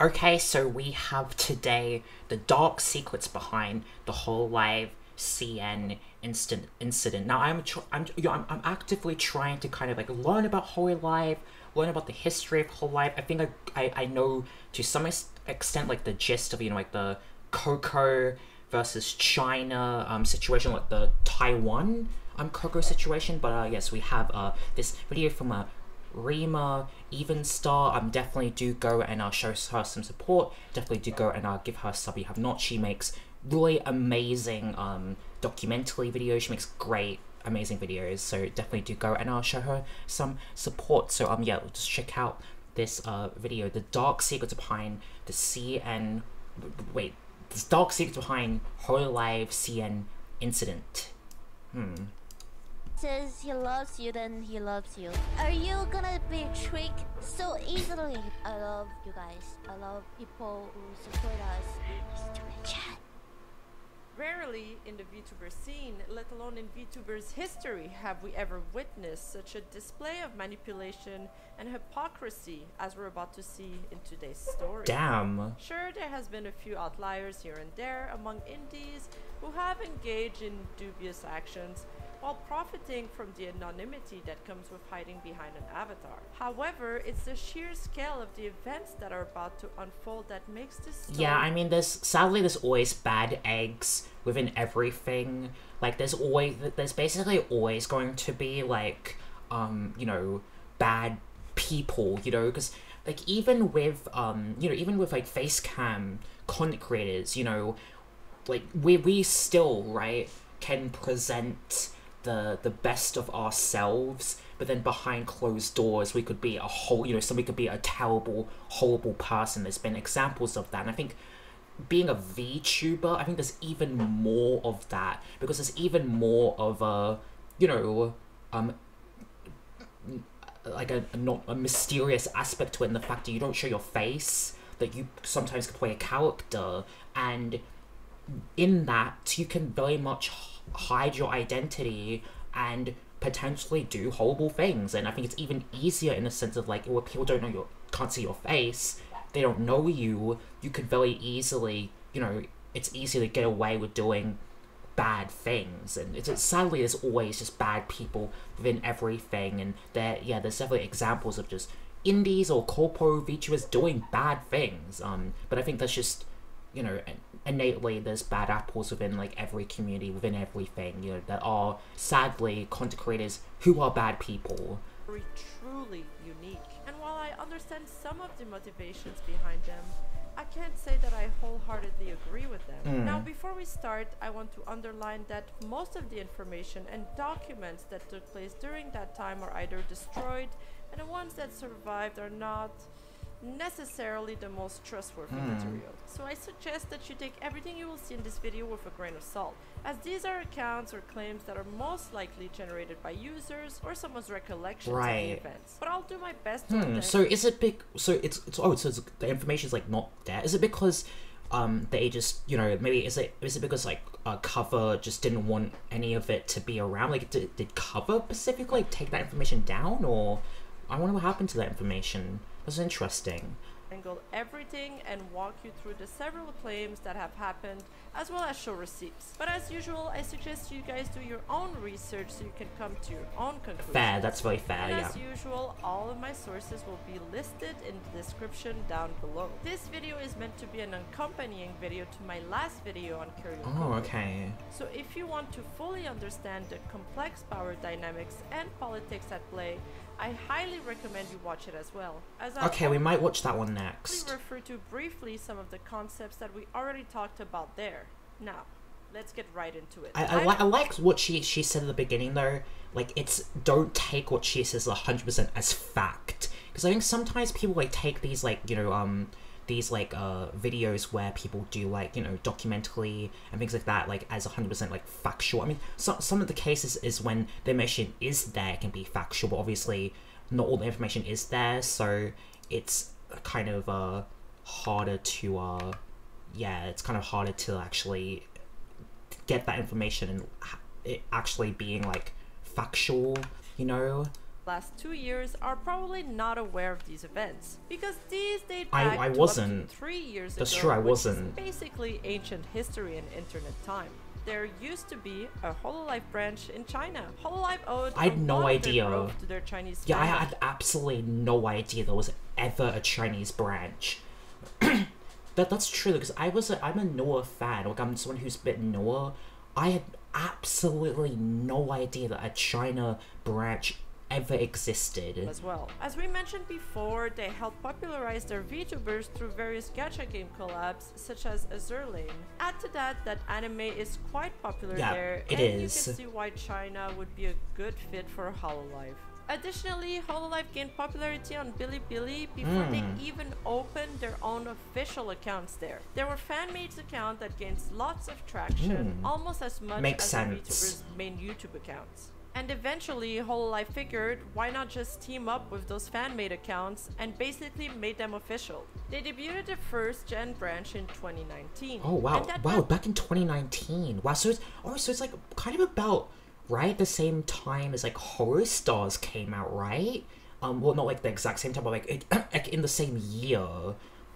Okay, so we have today the dark secrets behind the Hololive CN instant incident. Now I'm I'm, you know, I'm I'm actively trying to kind of like learn about Hololive, learn about the history of Hololive. I think I, I I know to some extent like the gist of you know like the Coco versus China um situation, like the Taiwan um Coco situation. But uh, yes, we have uh this video from a Rima, Evenstar, um, definitely do go and I'll uh, show her some support. Definitely do go and I'll uh, give her a sub. You have not. She makes really amazing um documentary videos. She makes great, amazing videos. So definitely do go and uh, show her some support. So um, yeah, just check out this uh video, the dark secrets behind the CN. Wait, the dark secrets behind Hololive CN incident. Hmm. Says he loves you, then he loves you. Are you gonna be tricked so easily? I love you guys. I love people who support us. Stupid chat. Rarely in the VTuber scene, let alone in VTubers history, have we ever witnessed such a display of manipulation and hypocrisy as we're about to see in today's story. Damn. Sure, there has been a few outliers here and there among indies who have engaged in dubious actions while profiting from the anonymity that comes with hiding behind an avatar. However, it's the sheer scale of the events that are about to unfold that makes this story Yeah, I mean, there's sadly there's always bad eggs within everything. Like, there's always there's basically always going to be like, um, you know, bad people. You know, because like even with um, you know, even with like face cam content creators, you know, like we we still right can present the the best of ourselves but then behind closed doors we could be a whole you know somebody could be a terrible horrible person. There's been examples of that. And i think being a VTuber, I think there's even more of that because there's even more of a, you know, um, like a, a not a mysterious aspect to it, in the fact that you don't show your face, that you sometimes play a character, and in that you can very much hide your identity and potentially do horrible things. And I think it's even easier in the sense of like where people don't know your can't see your face, they don't know you, you could very easily, you know, it's easy to get away with doing bad things. And it's, it's sadly there's always just bad people within everything. And there yeah there's definitely examples of just indies or corpo VTubers doing bad things. Um but I think that's just you know innately there's bad apples within like every community within everything you know that are sadly content creators who are bad people very truly unique. And while I understand some of the motivations behind them, I can't say that I wholeheartedly agree with them. Mm. Now, before we start, I want to underline that most of the information and documents that took place during that time are either destroyed, and the ones that survived are not necessarily the most trustworthy Hmm. material. So I suggest that you take everything you will see in this video with a grain of salt, as these are accounts or claims that are most likely generated by users or someone's recollections of the events. But I'll do my best to Hmm. So is it big? So it's it's oh so it's, the information is like not there. Is it because um they just you know maybe is it is it because like uh, cover just didn't want any of it to be around? Like did, did cover specifically take that information down or I wonder what happened to that information. That's interesting. angle everything and walk you through the several claims that have happened as well as show receipts. But as usual, I suggest you guys do your own research so you can come to your own conclusions. Fair. That's very fair. And Yeah. as usual, all of my sources will be listed in the description down below. This video is meant to be an accompanying video to my last video on karaoke. Oh okay. So if you want to fully understand the complex power dynamics and politics at play, I highly recommend you watch it as well. As I Okay, we might watch that one next. refer to briefly some of the concepts that we already talked about there. Now, let's get right into it. I, I, li- I like what she she said at the beginning though. Like it's don't take what she says hundred percent as fact because I think sometimes people like take these like you know um these like uh videos where people do like you know documentary and things like that like as hundred percent like factual. I mean some some of the cases is when the information is there can be factual, but obviously not all the information is there, so it's kind of uh harder to uh yeah it's kind of harder to actually get that information and it actually being like factual, you know. Last two years are probably not aware of these events because these date I- back I to wasn't. three years That's ago. true, I which is wasn't. basically ancient history in internet time. There used to be a Hololive branch in China. Hololive owed I had no lot of their idea. to their Chinese Yeah, I had absolutely no idea there was ever a Chinese branch. that that's true because I was a, I'm a Noah fan. Like I'm someone who's bit Noah. I had absolutely no idea that a China branch ever existed. as well. As we mentioned before, they helped popularize their VTubers through various gacha game collabs, such as Azur Lane. Add to that that anime is quite popular Yeah, there, it and is. you can see why China would be a good fit for Hololive. Additionally, Hololive gained popularity on Bilibili before they Mm. even opened their own official accounts there. There were fan-made accounts that gained lots of traction, Mm. almost as much Makes as sense. the VTubers' main YouTube accounts. And eventually, Hololive figured why not just team up with those fan-made accounts and basically made them official. They debuted the first gen branch in 2019. Oh wow! Wow, back in 2019. Wow, so it's oh, so it's like kind of about right the same time as like Holostars came out, right? Um, well, not like the exact same time, but like it, like in the same year.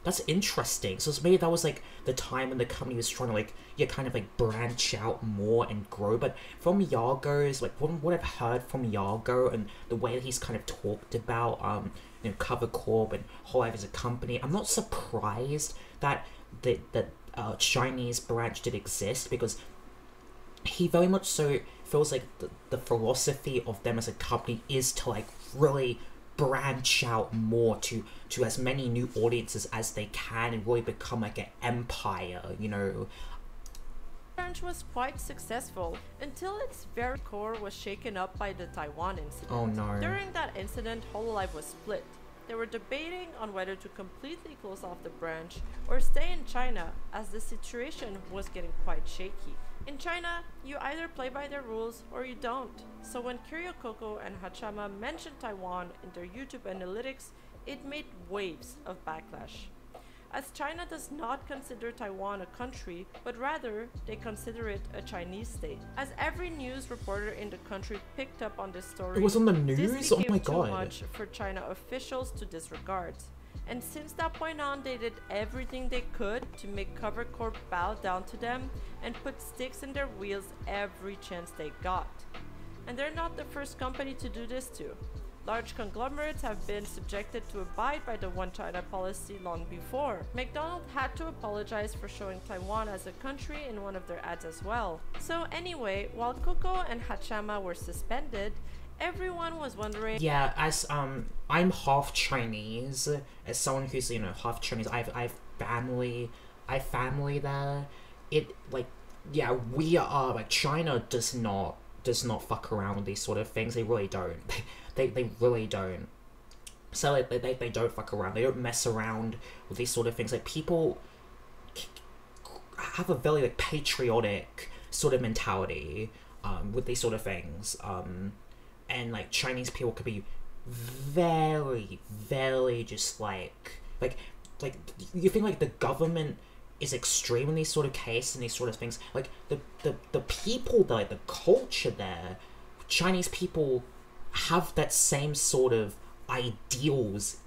That's interesting. So maybe that was like the time when the company was trying to like yeah, kind of like branch out more and grow. But from Yagoo's like from what I've heard from Yagoo and the way that he's kind of talked about um you know Cover Corp and Hololive as a company, I'm not surprised that the that uh, Chinese branch did exist because he very much so feels like the, the philosophy of them as a company is to like really branch out more to to as many new audiences as they can and really become like an empire you know branch was quite successful until its very core was shaken up by the Taiwan incident. oh no During that incident, Hololive was split. They were debating on whether to completely close off the branch or stay in China, as the situation was getting quite shaky. In China, you either play by their rules or you don't. So when Coco and Haachama mentioned Taiwan in their YouTube analytics, it made waves of backlash. As China does not consider Taiwan a country, but rather they consider it a Chinese state. As every news reporter in the country picked up on this story, it was on the this news oh my too god much for China officials to disregard. And since that point on, they did everything they could to make Cover Corp bow down to them and put sticks in their wheels every chance they got. And they're not the first company to do this too. Large conglomerates have been subjected to abide by the One China policy long before. McDonald's had to apologize for showing Taiwan as a country in one of their ads as well. So anyway, while Coco and Haachama were suspended, everyone was wondering. Yeah as um i'm half chinese. As someone who's you know half chinese i've i've family i family there. It like yeah we are like china does not does not fuck around with these sort of things. They really don't. They they really don't. So like, they, they, they don't fuck around. They don't mess around with these sort of things. Like people have a very like patriotic sort of mentality um, with these sort of things. Um, and like Chinese people could be very, very just like like like you think like the government is extreme in these sort of cases and these sort of things. Like the the the people there, like the culture there, Chinese people have that same sort of ideals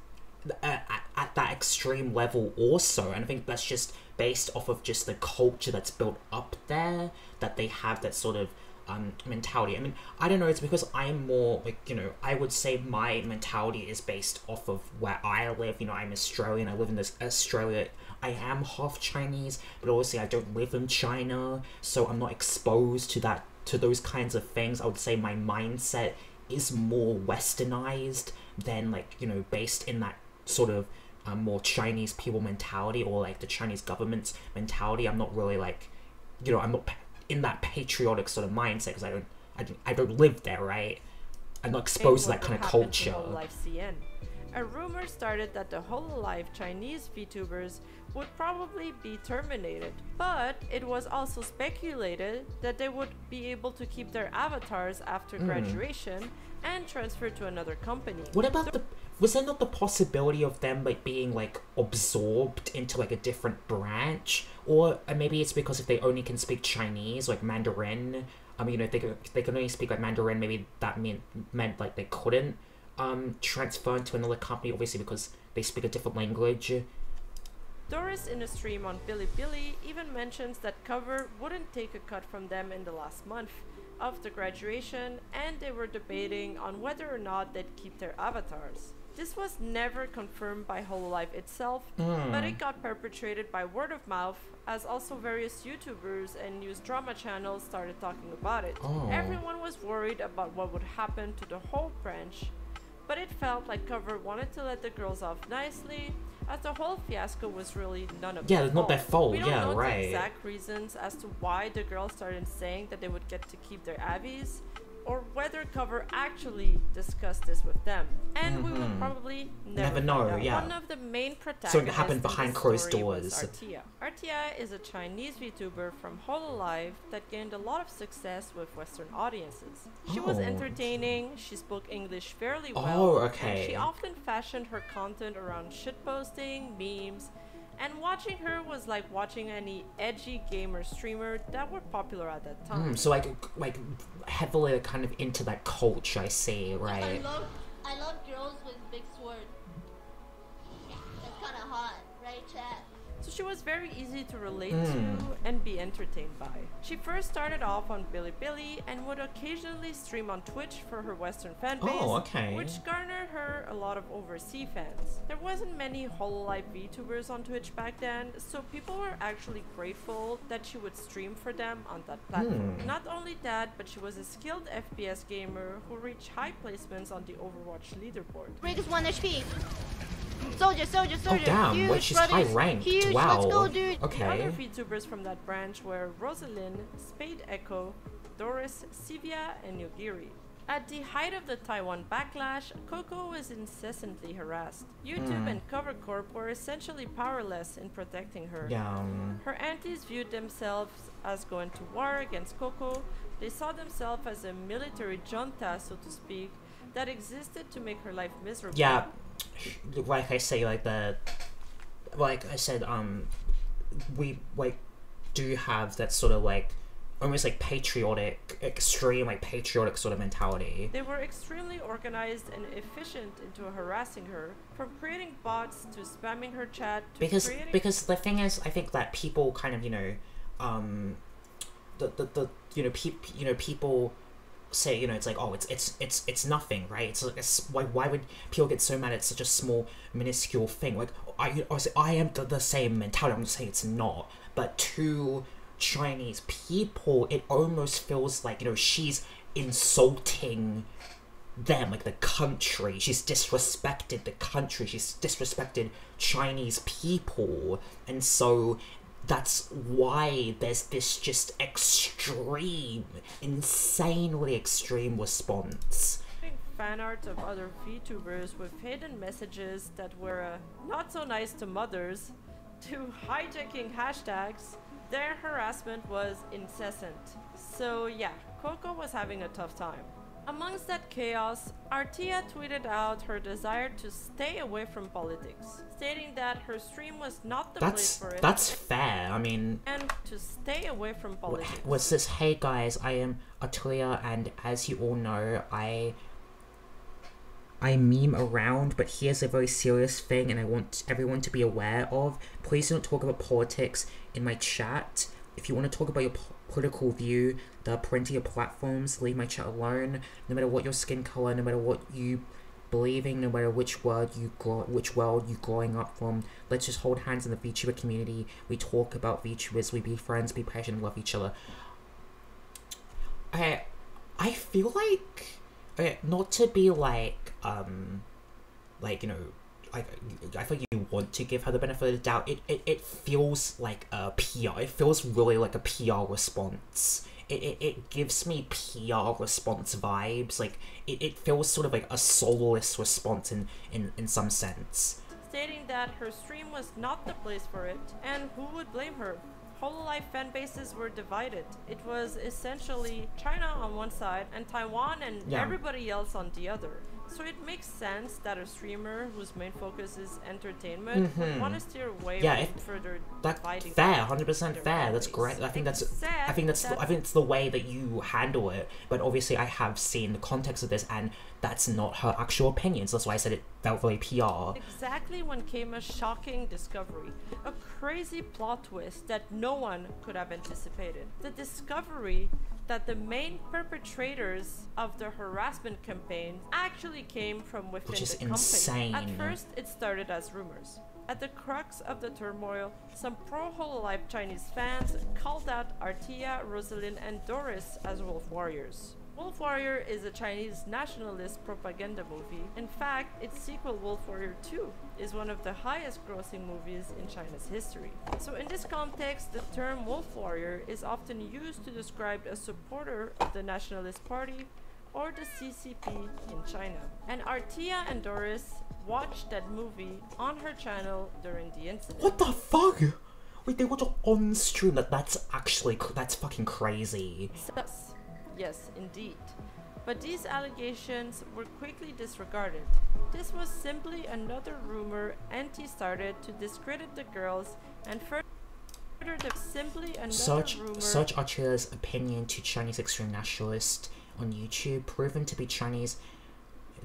at, at, at that extreme level also and i think that's just based off of just the culture that's built up there that they have that sort of um, mentality. I mean i don't know it's because i'm more like you know i would say my mentality is based off of where i live. You know i'm australian i live in this australia i am half chinese but obviously i don't live in china so i'm not exposed to that to those kinds of things. I would say my mindset is more westernized than like you know based in that sort of um, more Chinese people mentality or like the Chinese government's mentality. I'm not really like you know I'm not in that patriotic sort of mindset because I don't I don't, I don't live there right. I'm not exposed to that kind of culture. A rumor started that the Hololive Chinese VTubers would probably be terminated, but it was also speculated that they would be able to keep their avatars after Hmm. graduation and transfer to another company. What about the was there not the possibility of them like being like absorbed into like a different branch or uh, maybe it's because if they only can speak Chinese like Mandarin I mean you know if they could, they can only speak like Mandarin maybe that mean, meant like they couldn't um transferring to another company, obviously because they speak a different language. Doris, in a stream on Bilibili, even mentions that Cover wouldn't take a cut from them in the last month of the graduation, and they were debating on whether or not they'd keep their avatars. This was never confirmed by Hololive itself, but it got perpetrated by word of mouth, as also various YouTubers and news drama channels started talking about it. Oh. Everyone was worried about what would happen to the whole branch, but it felt like Cover wanted to let the girls off nicely, as the whole fiasco was really none of Yeah, their it's not their fault, We don't yeah, know right. the exact reasons as to why the girls started saying that they would get to keep their abbeys, or whether Cover actually discussed this with them. And we will probably never, Mm-hmm. Never know, yeah. One of the main protagonists Something happened behind closed was doors. Artia. Artia is a Chinese VTuber from Hololive that gained a lot of success with Western audiences. She was Oh. entertaining, she spoke English fairly Oh, well, and okay. she often fashioned her content around shitposting, memes, and watching her was like watching any edgy gamer streamer that were popular at that time. Mm, so like like heavily kind of into that culture. I see, right? I love she was very easy to relate Hmm. to and be entertained by. She first started off on Bilibili and would occasionally stream on Twitch for her Western fan base, Oh, okay. which garnered her a lot of overseas fans. There wasn't many Hololive VTubers on Twitch back then, so people were actually grateful that she would stream for them on that platform. Hmm. Not only that, but she was a skilled FPS gamer who reached high placements on the Overwatch leaderboard. Break is 1 HP. Soldier, soldier, soldier. Oh, damn, Huge, wait, she's brothers. high ranked. Huge, Wow. let's go, dude. The Okay. other VTubers from that branch were Rosalyn, Spade Echo, Doris, Civia, and Yogiri. At the height of the Taiwan backlash, Coco was incessantly harassed. YouTube hmm. and Cover Corp were essentially powerless in protecting her. Yeah. Her aunties viewed themselves as going to war against Coco. They saw themselves as a military junta, so to speak, that existed to make her life miserable. yeah. Like I say, like the, like I said, um, we like do have that sort of like almost like patriotic, extreme like patriotic sort of mentality. They were extremely organized and efficient into harassing her, from creating bots to spamming her chat to because creating because the thing is i think that people kind of you know um the the, the you know peop, you know people say you know it's like oh it's it's it's it's nothing right it's like it's, why why would people get so mad at such a small minuscule thing like i i am the, the same mentality i'm saying it's not but to chinese people it almost feels like you know she's insulting them, like the country. She's disrespected the country. She's disrespected Chinese people. And so that's why there's this just extreme, insanely extreme response. fan art of other VTubers with hidden messages that were uh, not so nice to mothers, to hijacking hashtags. Their harassment was incessant. So yeah, Coco was having a tough time. Amongst that chaos, Artia tweeted out her desire to stay away from politics, stating that her stream was not the place for it. that's fair. I mean, and to stay away from politics. was this hey guys i am Artia, and as you all know i i meme around but here's a very serious thing and i want everyone to be aware of please don't talk about politics in my chat if you want to talk about your po- political view there are plenty of platforms. Leave my chat alone. No matter what your skin color no matter what you believing no matter which world you grow which world you growing up from let's just hold hands in the VTuber community. We talk about VTubers. We be friends. Be passionate love each other. I I feel like okay, not to be like um like you know I, I think you want to give her the benefit of the doubt. It, it, it feels like a PR. It feels really like a PR response. It, it, it gives me PR response vibes. Like it, it feels sort of like a soulless response in, in, in some sense. stating that her stream was not the place for it, and who would blame her? Hololive fan bases were divided. It was essentially China on one side and Taiwan and Yeah. everybody else on the other. So it makes sense that a streamer whose main focus is entertainment would Mhm. want to steer away Yeah, from further That fair, hundred percent fair. That's great. I think that's. I think that's. that- I think it's the way that you handle it. But obviously, I have seen the context of this, and that's not her actual opinions. That's why I said it felt very PR. Exactly when came a shocking discovery, a crazy plot twist that no one could have anticipated. The discovery that the main perpetrators of the harassment campaign actually came from within Which is the company. insane. At first, it started as rumors. At the crux of the turmoil, some pro Hololive Chinese fans called out Artia, Rosalyn, and Doris as wolf warriors. Wolf Warrior is a Chinese nationalist propaganda movie. In fact, its sequel, Wolf Warrior 2, is one of the highest grossing movies in China's history. So, in this context, the term Wolf Warrior is often used to describe a supporter of the Nationalist Party or the CCP in China. And Artia and Doris watched that movie on her channel during the incident. What the fuck? Wait, they watch it on stream. That that's actually that's fucking crazy. Sus. Yes, indeed. But these allegations were quickly disregarded. This was simply another rumor Anti started to discredit the girls and further the simply another Such rumor such Archela's opinion to Chinese extreme nationalist on YouTube, proven to be Chinese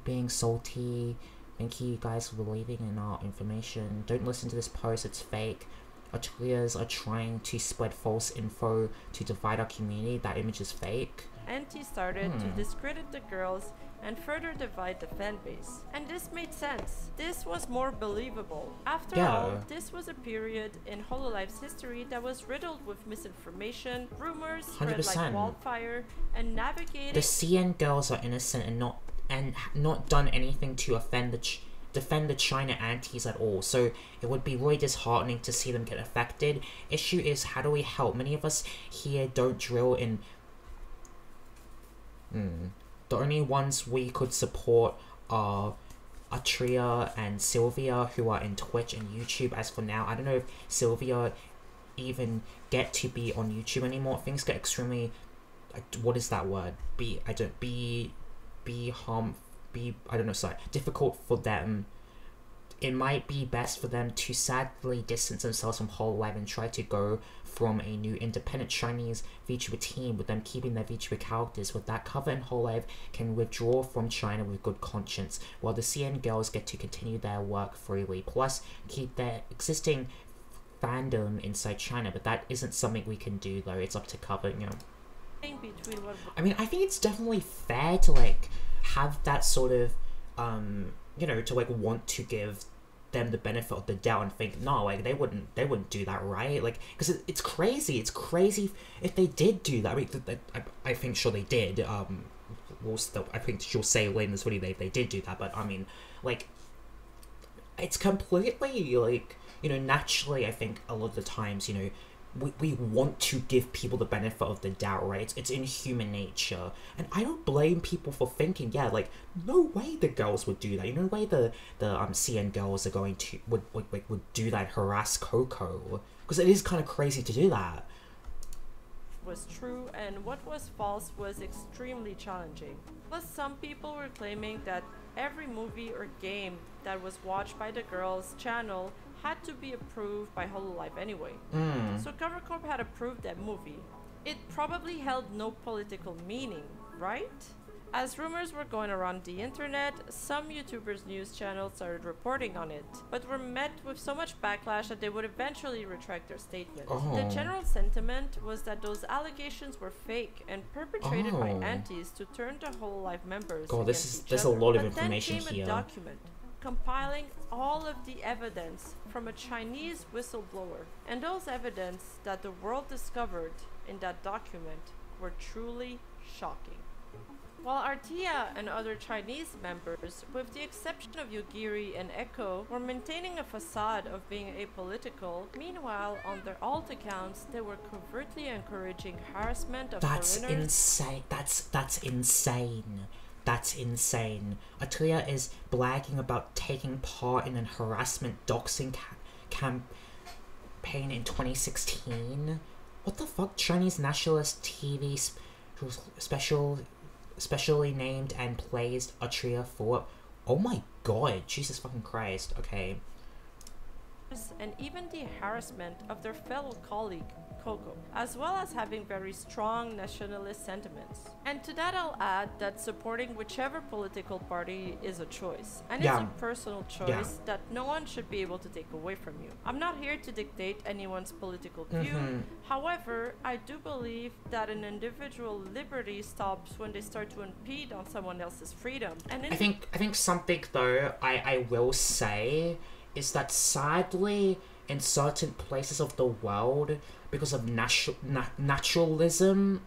being salty. Thank you guys for believing in our information. Don't listen to this post, it's fake. Archelias are trying to spread false info to divide our community. That image is fake. Anti started to Hmm. discredit the girls and further divide the fan base. And this made sense. This was more believable. After all, this was a period in Hololive's history that was riddled with misinformation, rumors spread like wildfire, and navigating The CN girls are innocent and not and not done anything to offend the ch- defend the China antis at all. So it would be really disheartening to see them get affected. Issue is how do we help? Many of us here don't drill in. Hmm. The only ones we could support are Atria and Sylvia, who are in Twitch and YouTube. As for now, I don't know if Sylvia even get to be on YouTube anymore. Things get extremely what is that word? Be I don't be be harm be I don't know sorry difficult for them. It might be best for them to sadly distance themselves from Hololive and try to go from a new independent Chinese VTuber team with them keeping their VTuber characters. With that, Cover and Hololive can withdraw from China with good conscience, while the CN girls get to continue their work freely, plus keep their existing fandom inside China. But that isn't something we can do though. It's up to Cover, you know. I mean, I think it's definitely fair to like have that sort of, um, you know, to like want to give them the benefit of the doubt and think, no, like they wouldn't, they wouldn't do that, right? Like, because it, it's crazy. It's crazy if they did do that. I mean, th- th- I, I think sure they did. Um, we'll still, I think she'll say later in this video they they did do that, but I mean, like, it's completely like you know naturally. I think a lot of the times, you know, we, we want to give people the benefit of the doubt, right? It's, it's in human nature. And I don't blame people for thinking, yeah, like, no way the girls would do that. You know, no way the, the um, CN girls are going to, would, would, would, do that, harass Coco. Because it is kind of crazy to do that. was true and what was false was extremely challenging. Plus, some people were claiming that every movie or game that was watched by the girls' channel had to be approved by Hololive anyway. Mm. So Covercorp had approved that movie. It probably held no political meaning, right? As rumors were going around the internet, some YouTubers' news channels started reporting on it, but were met with so much backlash that they would eventually retract their statement. The Oh. general sentiment was that those allegations were fake and perpetrated by Oh. antis to turn the Hololive members. God, this is- there's a other. lot of But information then came here. A document compiling all of the evidence from a Chinese whistleblower, and those evidence that the world discovered in that document were truly shocking. While Artia and other Chinese members, with the exception of Yogiri and Echo, were maintaining a facade of being apolitical, meanwhile, on their alt accounts, they were covertly encouraging harassment of That's foreigners insane. That's that's insane. That's insane. Atria is blagging about taking part in an harassment doxing ca- campaign in 2016. What the fuck? Chinese nationalist TV sp- special specially named and plays Atria for. Oh my god, Jesus fucking Christ. Okay. and even the harassment of their fellow colleague, As well as having very strong nationalist sentiments. And to that, I'll add that supporting whichever political party is a choice, and Yeah. it's a personal choice that no one should be able to take away from you. I'm not here to dictate anyone's political view. Mhm. However, I do believe that an individual liberty stops when they start to impede on someone else's freedom. And I think I think something though I, I will say is that sadly in certain places of the world because of natu- na- naturalism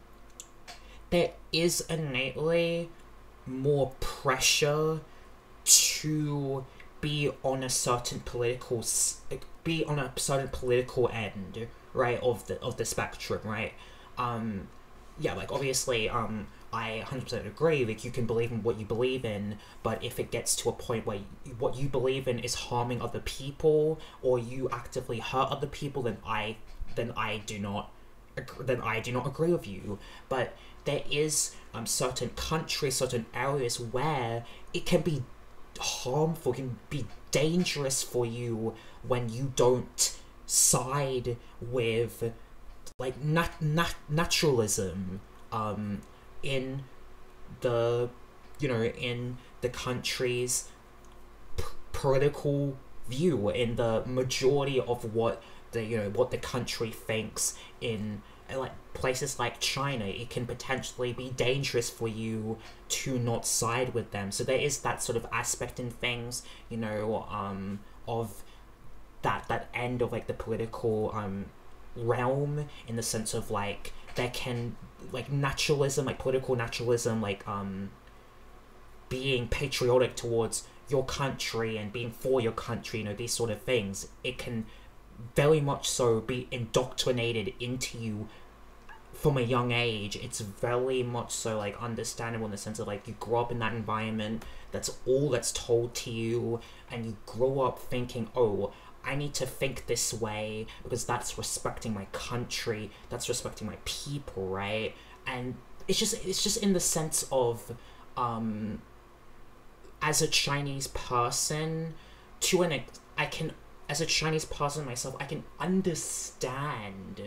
there is innately more pressure to be on a certain political be on a certain political end right of the of the spectrum right? Um yeah like obviously um i 100% agree like you can believe in what you believe in but if it gets to a point where what you believe in is harming other people or you actively hurt other people then i then i do not then i do not agree with you. But there is um certain countries certain areas where it can be harmful can be dangerous for you when you don't side with like nat- nat- naturalism um in the you know in the country's p- political view in the majority of what the you know what the country thinks in uh, like places like China it can potentially be dangerous for you to not side with them. So there is that sort of aspect in things you know um of that that end of like the political um realm in the sense of like there can like naturalism like political naturalism like um being patriotic towards your country and being for your country you know these sort of things it can very much so be indoctrinated into you from a young age. It's very much so like understandable in the sense of like you grow up in that environment. That's all that's told to you. And you grow up thinking oh i need to think this way because that's respecting my country. That's respecting my people right? And it's just it's just in the sense of um as a chinese person to an i can as a chinese person myself i can understand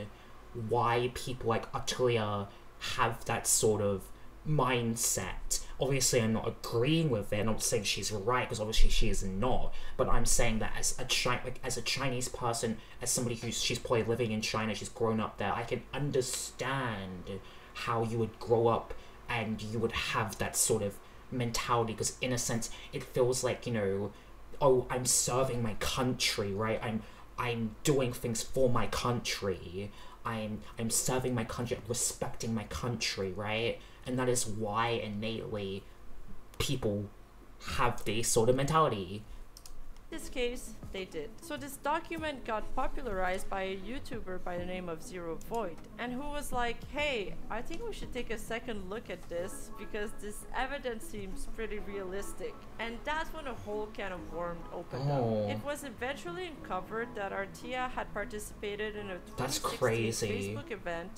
why people like Atuya have that sort of mindset. Obviously, I'm not agreeing with it. I'm not saying she's right because obviously she is not. But I'm saying that as a Chi- like as a Chinese person, as somebody who's she's probably living in China, she's grown up there. I can understand how you would grow up and you would have that sort of mentality because in a sense it feels like you know oh i'm serving my country right? I'm i'm doing things for my country. I'm i'm serving my country respecting my country right? And that is why innately people have this sort of mentality this case, they did. So this document got popularized by a YouTuber by the name of Zero Void, and who was like, hey, I think we should take a second look at this because this evidence seems pretty realistic. And that's when a whole can of worms opened Oh. up. It was eventually uncovered that Artia had participated in a That's 2016 crazy. Facebook event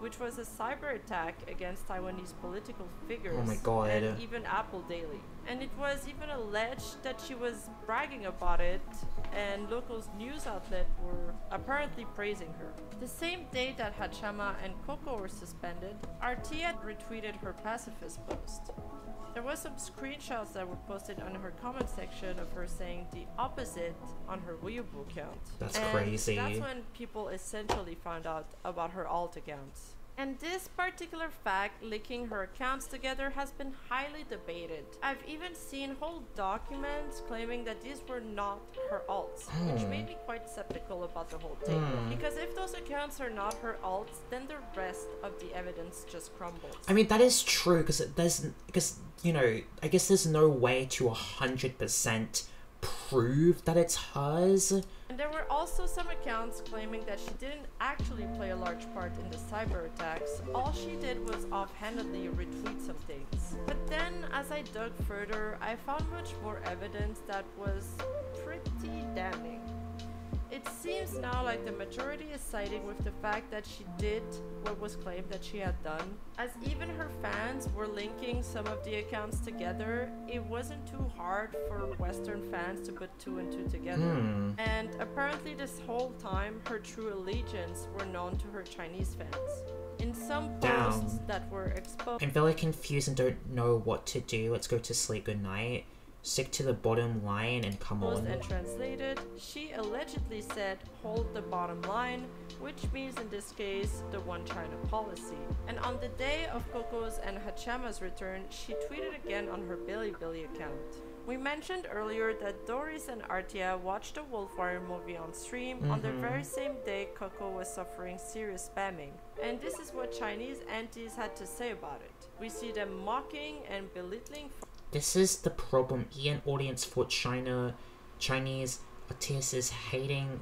which was a cyber attack against Taiwanese political figures Oh my God. and even Apple Daily. And it was even alleged that she was bragging about it, and local news outlets were apparently praising her. The same day that Haachama and Coco were suspended, Artia retweeted her pacifist post. There was some screenshots that were posted on her comment section of her saying the opposite on her Weibo account. That's And crazy. That's when people essentially found out about her alt accounts. And this particular fact, linking her accounts together, has been highly debated. I've even seen whole documents claiming that these were not her alts, which Hmm. made me quite skeptical about the whole thing. Hmm. Because if those accounts are not her alts, then the rest of the evidence just crumbles. I mean that is true because there's because you know I guess there's no way to a hundred percent prove that it's hers. And there were also some accounts claiming that she didn't actually play a large part in the cyber attacks. All she did was offhandedly retweet some things. But then, as I dug further, I found much more evidence that was pretty damning. It seems now like the majority is siding with the fact that she did what was claimed that she had done, as even her fans were linking some of the accounts together. It wasn't too hard for Western fans to put two and two together. Hmm. And apparently, this whole time, her true allegiance were known to her Chinese fans. In some Damn. posts that were exposed. I'm very confused and don't know what to do. Let's go to sleep. Good night. Stick to the bottom line and come Post on. and translated, she allegedly said, hold the bottom line, which means in this case, the one China policy. And on the day of Coco's and Haachama's return, she tweeted again on her Bilibili account. We mentioned earlier that Doris and Artia watched the Wolf Warrior movie on stream on the Mhm. very same day Coco was suffering serious spamming. And this is what Chinese aunties had to say about it. We see them mocking and belittling This is the problem. Ian audience for China, Chinese Artias is hating.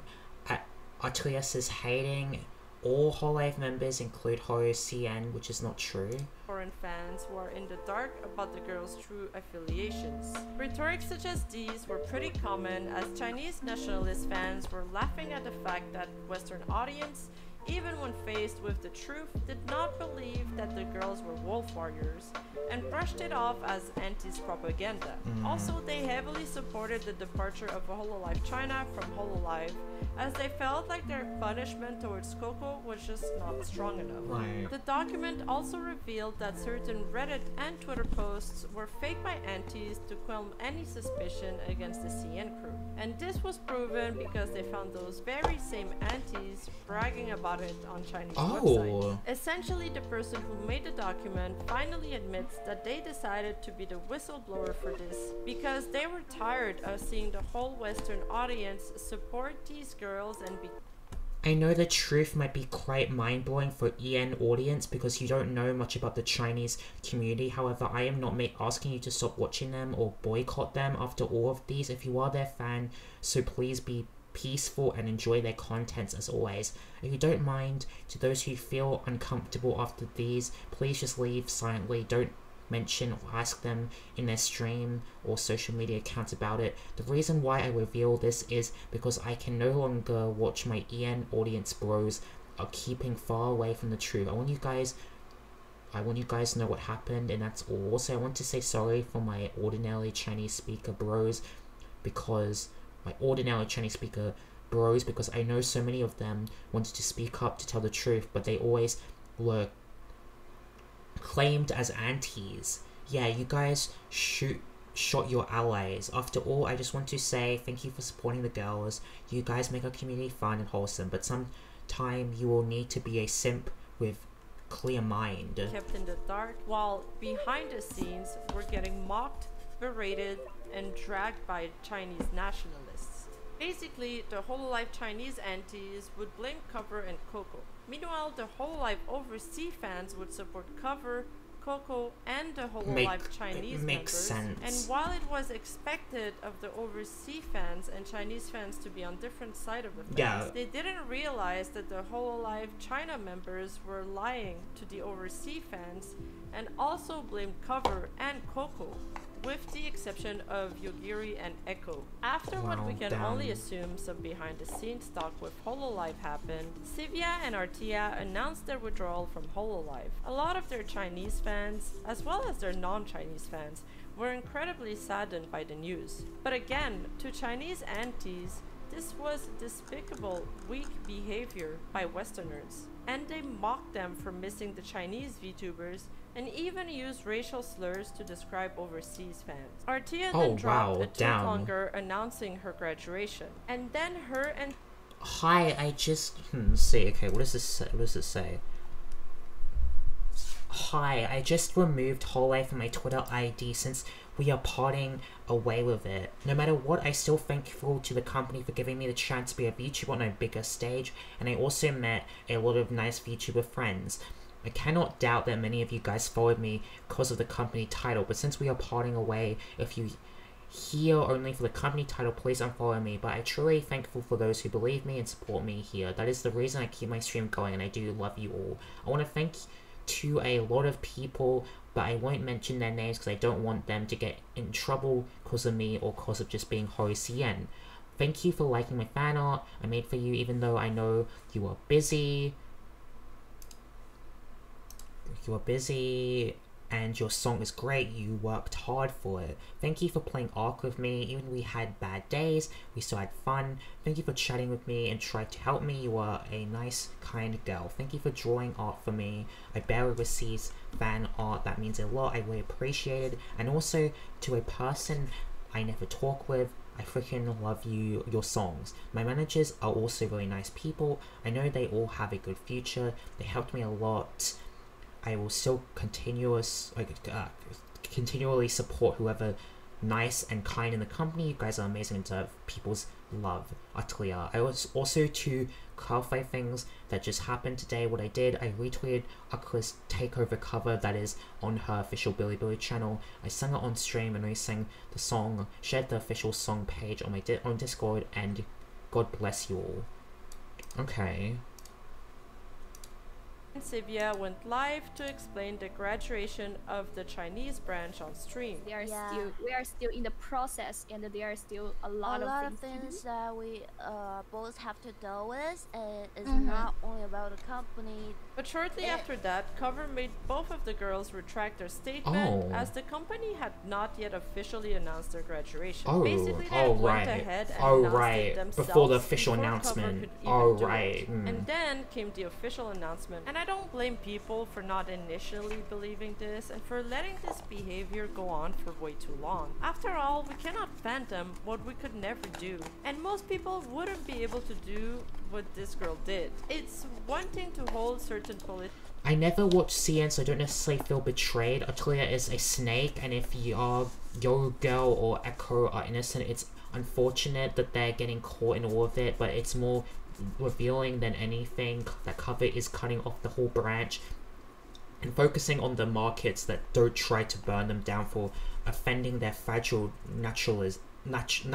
Uh, at Artias is hating. All Hololive members include Ho CN, which is not true. foreign fans who are in the dark about the girl's true affiliations. Rhetoric such as these were pretty common as Chinese nationalist fans were laughing at the fact that Western audience, even when faced with the truth, did not believe that the girls were wolf warriors and brushed it off as anti's propaganda. Mm. Also, they heavily supported the departure of Hololive China from Hololive as they felt like their punishment towards Coco was just not strong enough. Right. The document also revealed that certain Reddit and Twitter posts were faked by antis to quell any suspicion against the CN crew. And this was proven because they found those very same antis bragging about it on Chinese Oh. websites. Essentially, the person who made the document finally admits that they decided to be the whistleblower for this because they were tired of seeing the whole Western audience support these girls and be I know the truth might be quite mind blowing for EN audience because you don't know much about the Chinese community. However, I am not asking you to stop watching them or boycott them after all of these. If you are their fan, so please be peaceful and enjoy their contents as always. If you don't mind, to those who feel uncomfortable after these, please just leave silently. Don't mention or ask them in their stream or social media accounts about it. The reason why I reveal this is because I can no longer watch my EN audience bros are keeping far away from the truth. I want you guys I want you guys to know what happened and that's all. Also I want to say sorry for my ordinary Chinese speaker bros because my ordinary Chinese speaker bros because I know so many of them wanted to speak up to tell the truth, but they always were claimed as antis. Yeah, you guys shoot shot your allies. After all, I just want to say thank you for supporting the girls. You guys make our community fun and wholesome, but sometime you will need to be a simp with clear mind. kept in the dark, while behind the scenes we're getting mocked, berated, and dragged by Chinese nationalists. Basically, the Hololive Chinese antis would blame Cover and Coco. Meanwhile, the Hololive overseas fans would support Cover, Coco, and the Hololive Make- Chinese members. sense. And while it was expected of the overseas fans and Chinese fans to be on different side of the fence, Yeah. they didn't realize that the Hololive China members were lying to the overseas fans and also blamed Cover and Coco, with the exception of Yogiri and Echo. After what we can damn. only assume some behind the scenes talk with Hololive happened, Civia and Artia announced their withdrawal from Hololive. A lot of their Chinese fans, as well as their non Chinese fans, were incredibly saddened by the news. But again, to Chinese antis, this was despicable, weak behavior by Westerners. And they mocked them for missing the Chinese VTubers and even used racial slurs to describe overseas fans. Artia Oh, then dropped wow, a tweet damn. longer announcing her graduation. And then her and Hi, I just hmm, see. Okay, what does this say? What does this say? Hi, I just removed Hallway from my Twitter ID since we are parting away with it. No matter what, I still thankful to the company for giving me the chance to be a VTuber on a bigger stage, and I also met a lot of nice VTuber friends. I cannot doubt that many of you guys followed me because of the company title, but since we are parting away, if you here only for the company title, please unfollow me. But I truly thankful for those who believe me and support me here. That is the reason I keep my stream going, and I do love you all. I want to thank to a lot of people, but I won't mention their names because I don't want them to get in trouble because of me or because of just being Ho CN. Thank you for liking my fan art I made for you, even though I know you are busy. You are busy and your song is great. You worked hard for it. Thank you for playing ARC with me. Even we had bad days, we still had fun. Thank you for chatting with me and tried to help me. You are a nice, kind girl. Thank you for drawing art for me. I barely receive fan art. That means a lot. I really appreciate it. And also to a person I never talk with. I freaking love you, your songs. My managers are also really nice people. I know they all have a good future. They helped me a lot. I will still continuous like uh, continually support whoever nice and kind in the company. You guys are amazing and deserve people's love. Artia. I was also to clarify things that just happened today. What I did, I retweeted Artia's takeover cover that is on her official Bilibili channel. I sang it on stream and I sang the song, shared the official song page on my di- on Discord, and God bless you all. Okay. Civia went live to explain the graduation of the Chinese branch on stream. They are Yeah. still we are still in the process, and there are still a lot, a lot of of things. to do. things that we uh, both have to deal with. And it's Mhm. not only about the company. But shortly Eh. after that, Cover made both of the girls retract their statement Oh. as the company had not yet officially announced their graduation. Oh, Basically, they oh, went right. ahead and Oh, announced right. it themselves Before the official before Cover announcement. could even Oh, do it. right. Hmm. And then came the official announcement. And I don't blame people for not initially believing this and for letting this behavior go on for way too long. After all, we cannot phantom what we could never do. And most people wouldn't be able to do what this girl did. It's one thing to hold certain political I never watched CN, so I don't necessarily feel betrayed. Atlia is a snake, and if you are your Yo Girl or Echo are innocent, it's unfortunate that they're getting caught in all of it, but it's more revealing than anything that Cover is cutting off the whole branch and focusing on the markets that don't try to burn them down for offending their fragile naturalis- nat-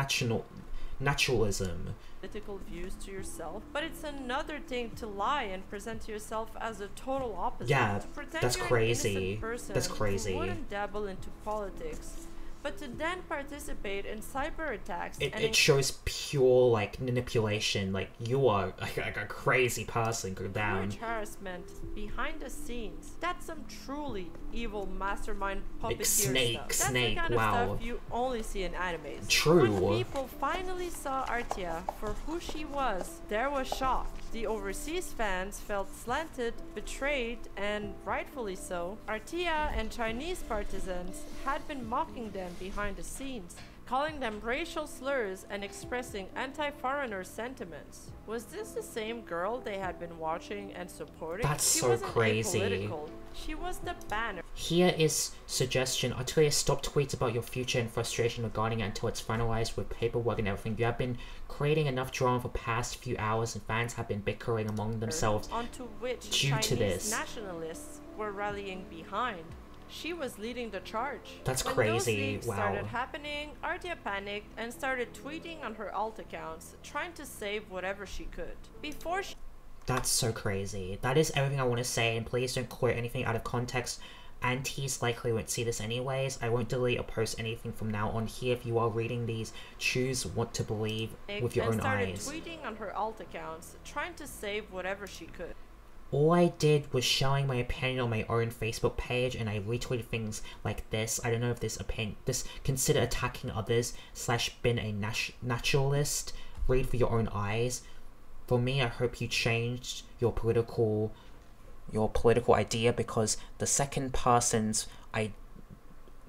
naturalism. Political views to yourself, but it's another thing to lie and present yourself as a total opposite. Yeah, that's crazy. Person That's crazy. Who wouldn't dabble into politics, but to then participate in cyber attacks It, and it shows pure like manipulation. Like you are like, like a crazy person. Go down. harassment behind the scenes. That's some truly evil mastermind puppeteer snake, stuff. That's snake, the kind wow. of stuff you only see in animes. True. When people finally saw Artia for who she was, there was shock. The overseas fans felt slanted, betrayed, and rightfully so. Artia and Chinese partisans had been mocking them behind the scenes, calling them racial slurs and expressing anti foreigner sentiments. Was this the same girl they had been watching and supporting? That's she so wasn't crazy. apolitical. She was the banner. Here is suggestion. Artia, stop tweets about your future and frustration regarding it until it's finalized with paperwork and everything. You have been creating enough drama for past few hours, and fans have been bickering among themselves. onto which due Chinese to this. nationalists were rallying behind. She was leading the charge. That's when crazy, Those wow. started happening, Artia panicked and started tweeting on her alt accounts, trying to save whatever she could. Before she That's so crazy. That is everything I want to say, and please don't quote anything out of context. Aunties likely won't see this anyways. I won't delete or post anything from now on here. If you are reading these, choose what to believe with your own started eyes. tweeting on her alt accounts, trying to save whatever she could. All I did was showing my opinion on my own Facebook page, and I retweeted things like this. I don't know if this opinion, this consider attacking others slash been a nat- naturalist. Read for your own eyes. For me, I hope you changed your political, your political idea because the second person's I,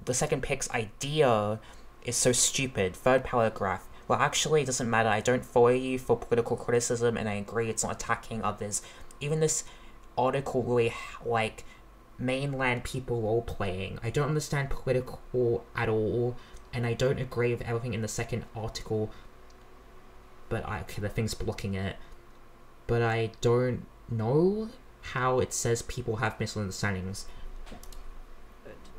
the second pick's idea is so stupid. Third paragraph. Well, actually, it doesn't matter. I don't follow you for political criticism, and I agree it's not attacking others. Even this article really like mainland people role playing. I don't understand political at all, and I don't agree with everything in the second article. But I okay, the thing's blocking it. But I don't know how it says people have misunderstandings.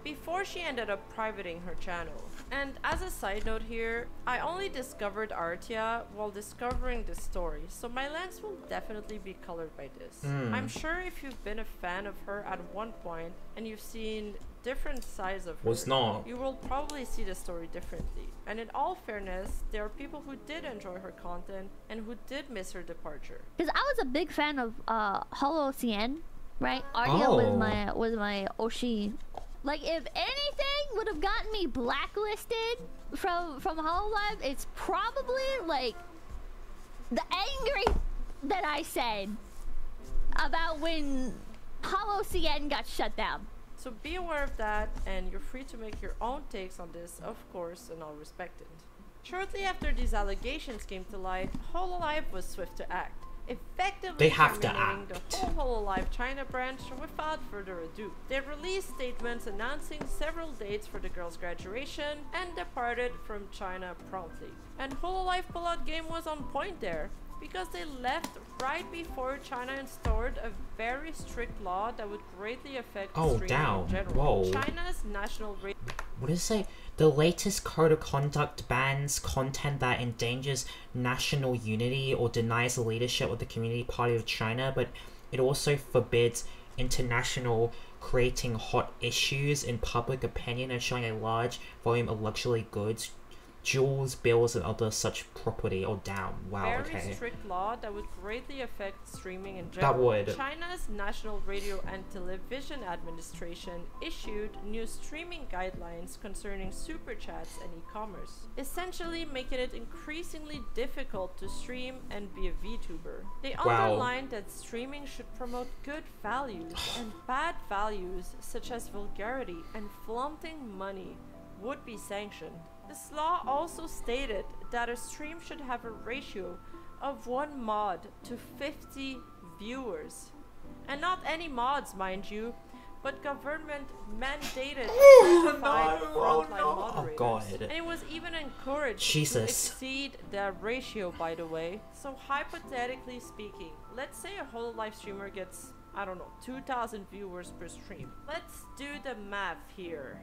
Before she ended up privating her channel. And as a side note here, I only discovered Artia while discovering this story, so my lens will definitely be colored by this. Mm. I'm sure if you've been a fan of her at one point and you've seen different sides of her, Was not. you will probably see the story differently. And in all fairness, there are people who did enjoy her content and who did miss her departure. Because I was a big fan of uh Holo CN, right? Artia was Oh. my was my Oshi. Like if anything would have gotten me blacklisted from from Hololive, it's probably like the angry that I said about when Holo CN got shut down. So be aware of that, and you're free to make your own takes on this, of course, and I'll respect it. Shortly after these allegations came to light, Hololive was swift to act, effectively They have to terminating act. the whole whole Hololive China branch without further ado. They released statements announcing several dates for the girl's graduation and departed from China promptly. And Whole Hololive Pullout Game was on point there, because they left right before China instaured a very strict law that would greatly affect Oh, damn. in general. Whoa. China's national radio What does it say? The latest code of conduct bans content that endangers national unity or denies the leadership of the Communist Party of China, but it also forbids international creating hot issues in public opinion and showing a large volume of luxury goods, jewels, bills, and other such property. Oh, damn. Wow, very okay. strict law that would greatly affect streaming in That would. China's National Radio and Television Administration issued new streaming guidelines concerning super chats and e-commerce, essentially making it increasingly difficult to stream and be a VTuber. They Wow. underlined that streaming should promote good values and bad values such as vulgarity and flaunting money would be sanctioned. This law also stated that a stream should have a ratio of one mod to 50 viewers. And not any mods, mind you, but government mandated oh, certified no, oh frontline no. Oh, moderators. God. And it was even encouraged Jesus. to exceed that ratio, by the way. So hypothetically speaking, let's say a Hololive streamer gets, I don't know, 2,000 viewers per stream. Let's do the math here.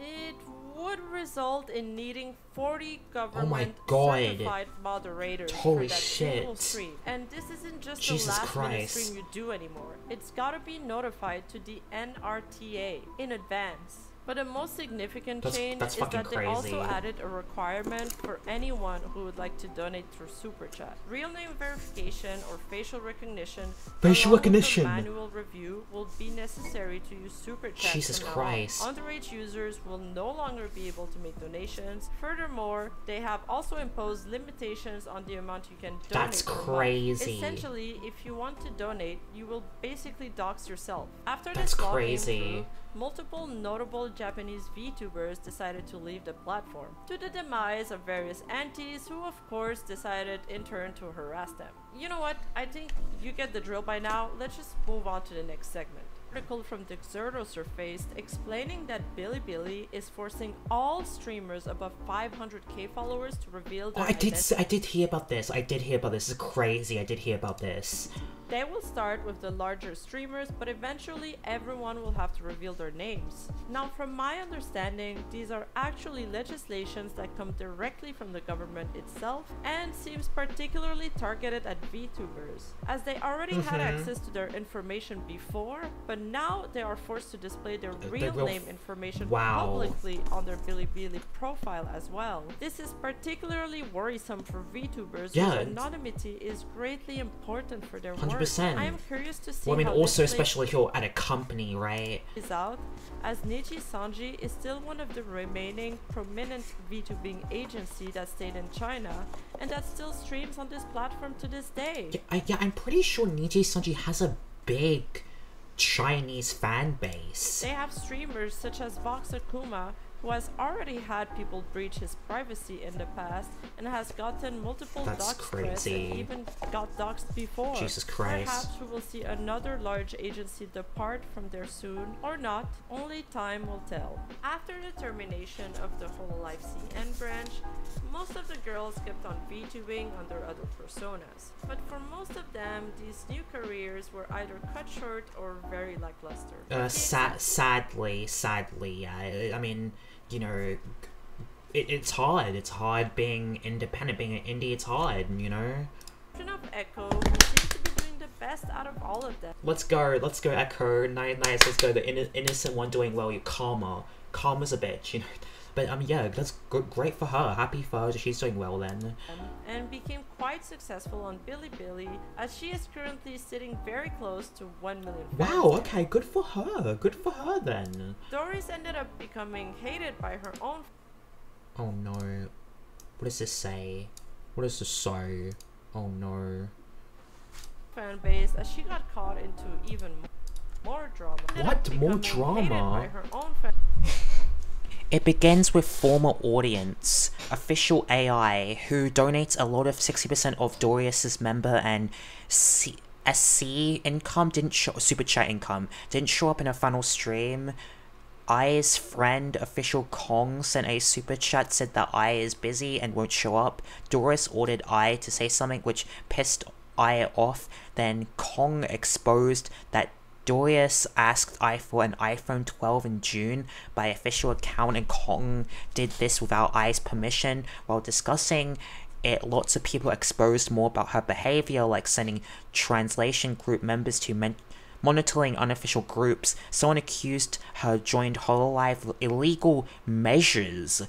It would result in needing 40 government Oh certified moderators Holy for that single shit. stream. And this isn't just Jesus the last minute Christ. stream you do anymore. It's gotta be notified to the NRTA in advance. But the most significant That's- change that's is that they also added a requirement for anyone who would like to donate through Super Chat. Real name verification or facial recognition Facial along with a recognition. manual review will be necessary to use Super Chat Jesus on. Christ. Underage users will no longer be able to make donations. Furthermore, they have also imposed limitations on the amount you can donate. That's crazy. Essentially, if you want to donate, you will basically dox yourself. After That's this crazy. through, multiple notable Japanese VTubers decided to leave the platform, to the demise of various aunties who, of course, decided in turn to harass them. You know what? I think you get the drill by now. Let's just move on to the next segment. Article from the Xerdo surfaced explaining that Bilibili is forcing all streamers above 500k followers to reveal Oh, their I did. identity. s- I did hear about this. I did hear about this. This is crazy. I did hear about this. They will start with the larger streamers, but eventually everyone will have to reveal their names. Now, from my understanding, these are actually legislations that come directly from the government itself and seems particularly targeted at VTubers, as they already had Mhm. access to their information before, but now they are forced to display their real name information Wow. publicly on their Bilibili profile as well. This is particularly worrisome for VTubers Yeah, whose anonymity is greatly important for their work. 100%. I am curious to see Well, I mean, also especially if you're at a company, right? plays out, as Nijisanji is still one of the remaining prominent VTubing agency that stayed in China and that still streams on this platform to this day. Yeah, I, yeah, I'm pretty sure Nijisanji has a big Chinese fan base. They have streamers such as Vox Akuma who has already had people breach his privacy in the past and has gotten multiple That's dox threats and even got doxed before. Jesus Christ. Perhaps we will see another large agency depart from there soon, or not. Only time will tell. After the termination of the Hololive CN branch, most of the girls kept on VTubing under other personas. But for most of them, these new careers were either cut short or very lackluster. Uh, sa- sadly, sadly. I- I mean, you know, it, it's hard. It's hard being independent, being an indie. It's hard, you know. of Echo, seems to be doing the best out of all of them. Let's go. Let's go. Echo. Nice. Nice. Let's go. The inno- innocent one doing well. You karma. Karma's a bitch, you know. But um, yeah, that's great for her. Happy for her. She's doing well then. and became quite successful on Bilibili, as she is currently sitting very close to 1 million fans. Wow. Okay. Good for her. Good for her then. Doris ended up becoming hated by her own Oh no. What does this say? What does this say? Oh no. fan base as she got caught into even more drama. What? More drama? by her own fan It begins with former audience, official AI, who donates a lot of 60% of Doris's member and C- SC income, didn't show, super chat income, didn't show up in a final stream. I's friend, official Kong, sent a super chat, said that I is busy and won't show up. Doris ordered I to say something which pissed I off. Then Kong exposed that Doris asked I for an iPhone 12 in June by official account, and Kong did this without I's permission. While discussing it, lots of people exposed more about her behavior, like sending translation group members to men- monitoring unofficial groups. Someone accused her joined Hololive illegal measures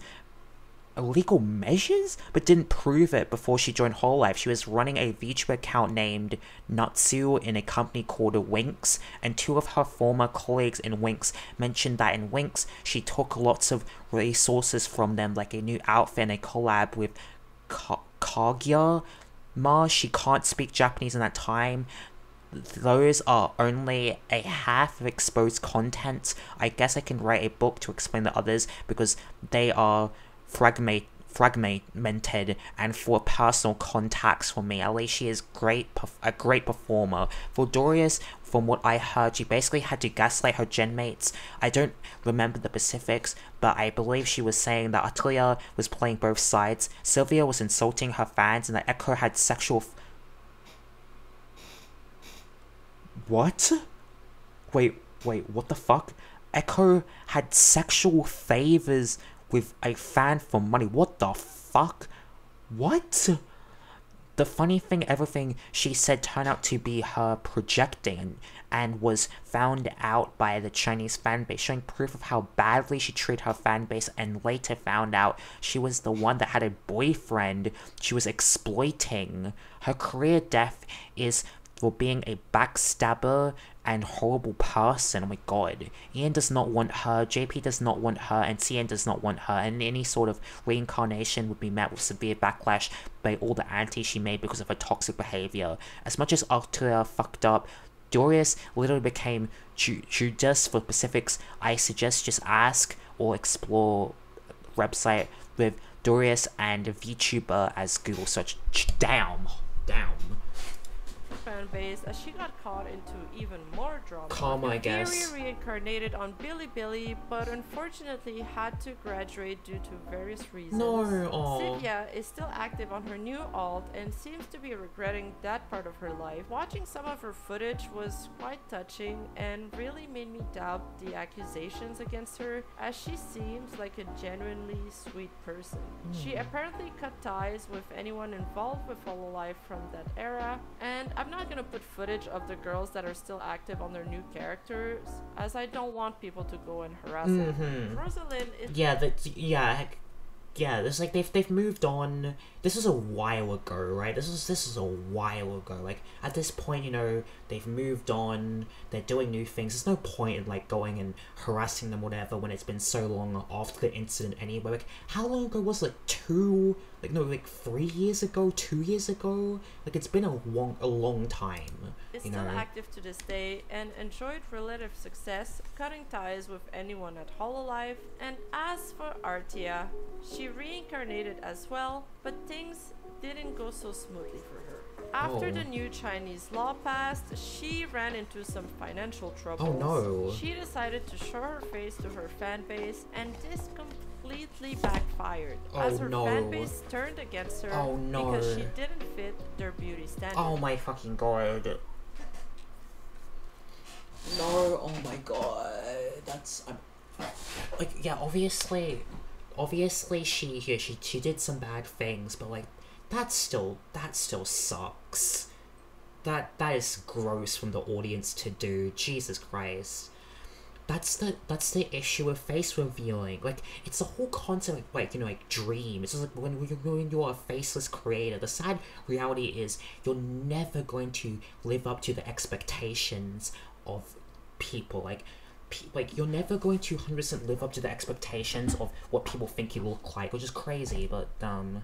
illegal measures, but didn't prove it before she joined Hololive. She was running a VTuber account named Natsu in a company called Winx, and two of her former colleagues in Winx mentioned that in Winx she took lots of resources from them, like a new outfit and a collab with Ka- Kaguya. Ma, she can't speak Japanese in that time those are only a half of exposed content. I guess I can write a book to explain the others because they are fragment fragmented and for personal contacts for me. At she is great, a great performer. For Doris, from what I heard, she basically had to gaslight her gen mates. I don't remember the specifics, but I believe she was saying that Artia was playing both sides. Civia was insulting her fans, and that Echo had sexual. What? Wait, wait, what the fuck? Echo had sexual favors with a fan for money. What the fuck? What? The funny thing, everything she said turned out to be her projecting and was found out by the Chinese fan base, showing proof of how badly she treated her fan base, and later found out she was the one that had a boyfriend she was exploiting. Her career death is for being a backstabber and horrible person. Oh my god. EN does not want her, JP does not want her, and CN does not want her, and any sort of reincarnation would be met with severe backlash by all the anti she made because of her toxic behavior. As much as Arctura fucked up, Doris literally became Ju- Judas for specifics. I suggest just ask or explore website with Doris and VTuber as Google search. Damn. Damn. Fan base as she got caught into even more drama. Karma, I guess. Theory reincarnated on Bilibili, but unfortunately had to graduate due to various reasons. No. Civia is still active on her new alt and seems to be regretting that part of her life. Watching some of her footage was quite touching and really made me doubt the accusations against her, as she seems like a genuinely sweet person. She hmm. apparently cut ties with anyone involved with Hololive from that era, and I'm not gonna put footage of the girls that are still active on their new characters, as I don't want people to go and harass them. Mhm. Rosalyn is Yeah, that yeah, yeah. This like they've they've moved on. This was a while ago, right? This was this is a while ago. Like at this point, you know, they've moved on. They're doing new things. There's no point in like going and harassing them, whatever, when it's been so long after the incident anyway. Like how long ago was it? Two like no like three years ago two years ago like it's been a long a long time is you still know active to this day and enjoyed relative success, cutting ties with anyone at Hololive. And as for Artia, she reincarnated as well, but things didn't go so smoothly for her. After Oh. the new Chinese law passed, she ran into some financial troubles. Oh, no. She decided to show her face to her fan base, and this completely backfired. as Oh, her no. fan base turned against her Oh, because she didn't fit their beauty standards. oh my fucking god no oh my god that's um, like yeah obviously obviously she yeah, she she did some bad things but like that still that still sucks. That that is gross from the audience to do. Jesus christ. That's the that's the issue with face revealing. Like it's the whole concept of, like you know like dream it's just like when, you're when you're a faceless creator the sad reality is you're never going to live up to the expectations of people. Like like you're never going to 100% live up to the expectations of what people think you look like which is crazy but um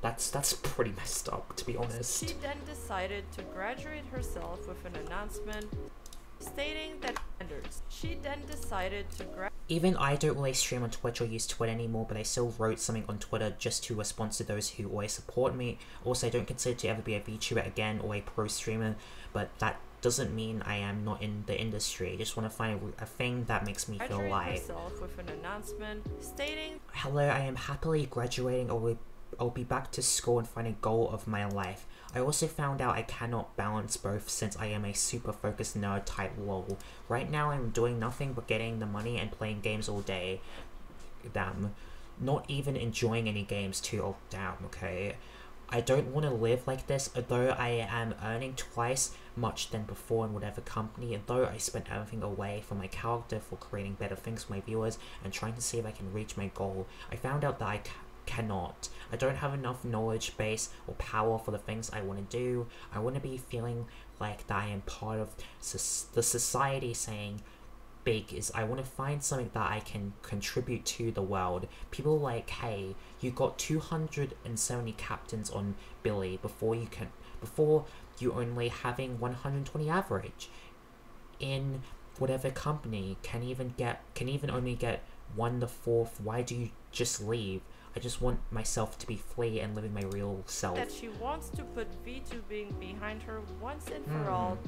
that's that's pretty messed up to be honest She then decided to graduate herself with an announcement stating that. She then decided to gra- Even I don't really stream on Twitch or use Twitter anymore, but I still wrote something on Twitter just to respond to those who always support me. Also, I don't consider to ever be a VTuber again or a pro streamer, but that doesn't mean I am not in the industry. I just want to find a, a thing that makes me feel alive. with an announcement stating Hello, I am happily graduating or will I'll be back to school and find a goal of my life. I also found out I cannot balance both since I am a super focused nerd type lol. Right now I'm doing nothing but getting the money and playing games all day. Damn. Not even enjoying any games too. Oh damn, okay. I don't want to live like this, although I am earning twice much than before in whatever company, and although I spent everything away from my character for creating better things for my viewers and trying to see if I can reach my goal. I found out that I ca- cannot. I don't have enough knowledge base or power for the things I want to do. I want to be feeling like I am part of the society saying, big is I want to find something that I can contribute to the world. People like, hey, you got 270 captains on Billy before you can before you only having 120 average. In whatever company can even get can even only get one to fourth. Why do you just leave? I just want myself to be free and living my real self. that she wants to put VTubing behind her once and for Hmm. all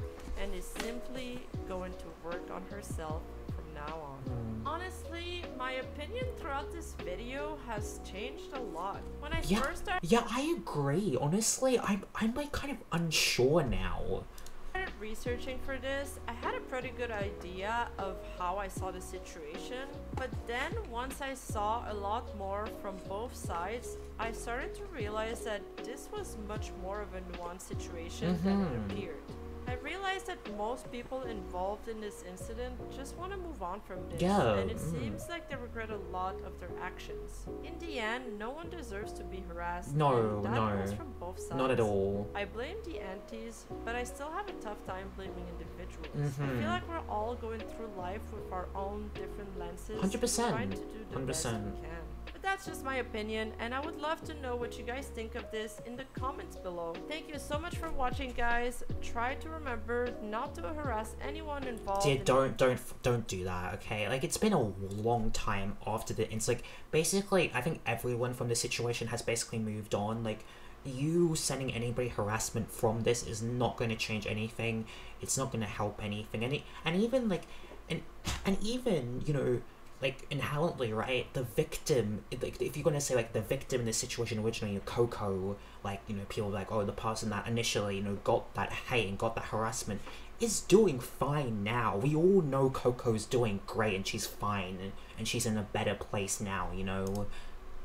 and is simply going to work on herself from now on. Hmm. Honestly, my opinion throughout this video has changed a lot. When I Yeah, first started yeah, I agree. Honestly, I'm I'm like kind of unsure now. started researching for this, I had a pretty good idea of how I saw the situation. But then, once I saw a lot more from both sides, I started to realize that this was much more of a nuanced situation than it Mhm. appeared. I realized that most people involved in this incident just want to move on from this, Yeah, and it mm. seems like they regret a lot of their actions. In the end, no one deserves to be harassed. No, no. from both sides. Not at all. I blame the antis, but I still have a tough time blaming individuals. I Mhm. feel like we're all going through life with our own different lenses. 100%, Trying to do the best we 100%. can. That's just my opinion, and I would love to know what you guys think of this in the comments below. Thank you so much for watching, guys. Try to remember not to harass anyone involved. In- don't don't don't do that, okay? Like it's been a long time after the it's like basically I think everyone from the situation has basically moved on. Like you sending anybody harassment from this is not going to change anything. It's not going to help anything. And it, and even like and and even you know like inherently right the victim like if you're going to say like the victim in this situation originally coco like you know people like oh the person that initially you know got that hate and got that harassment is doing fine now we all know coco's doing great and she's fine and, and she's in a better place now you know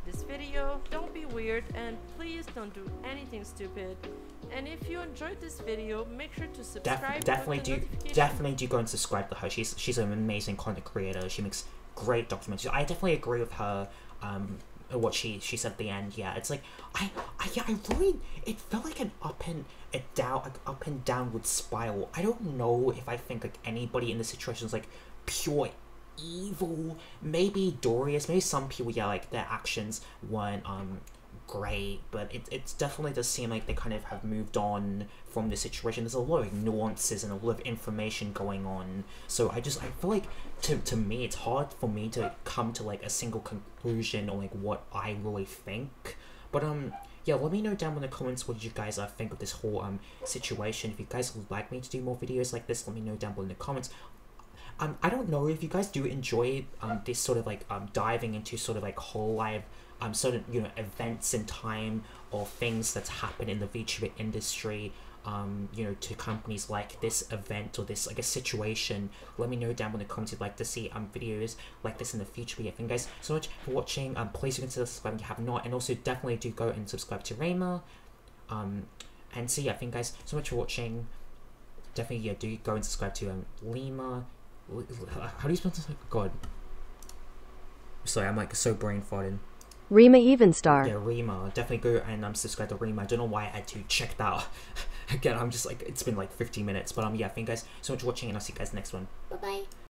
this video. Don't be weird and please don't do anything stupid. And if you enjoyed this video, make sure to subscribe. with definitely do definitely do go and subscribe to her she's she's an amazing content creator she makes great documentaries i definitely agree with her um what she she said at the end yeah. It's like i i yeah i really it felt like an up and a down like up and downward spiral. I don't know if i think like anybody in this situation is like pure evil. Maybe doris maybe some people yeah like their actions weren't um great, but it it definitely does seem like they kind of have moved on from the situation. There's a lot of nuances and a lot of information going on. So I just I feel like to to me it's hard for me to come to like a single conclusion on like what I really think. But um yeah, let me know down in the comments what you guys uh, think of this whole um situation. If you guys would like me to do more videos like this, let me know down below in the comments. Um, I don't know if you guys do enjoy um this sort of like um diving into sort of like whole life um of you know events in time or things that's happened in the VTuber industry um, you know, to companies like this event or this like a situation. Let me know down in the comments if you'd like to see um videos like this in the future. But yeah, thank you guys so much for watching. Um, please do consider subscribing if you have not, and also definitely do go and subscribe to Rayma. Um, and so yeah, thank you guys so much for watching. Definitely yeah, do go and subscribe to um Lima. How do you spell this? God. Sorry, I'm like so brain farted. Rima Evenstar. Yeah, Rima. Definitely go and um, subscribe to Rima. I don't know why I had to check that out. Again, I'm just like, it's been like 15 minutes. But um, yeah, thank you guys so much for watching, and I'll see you guys next one. Bye bye.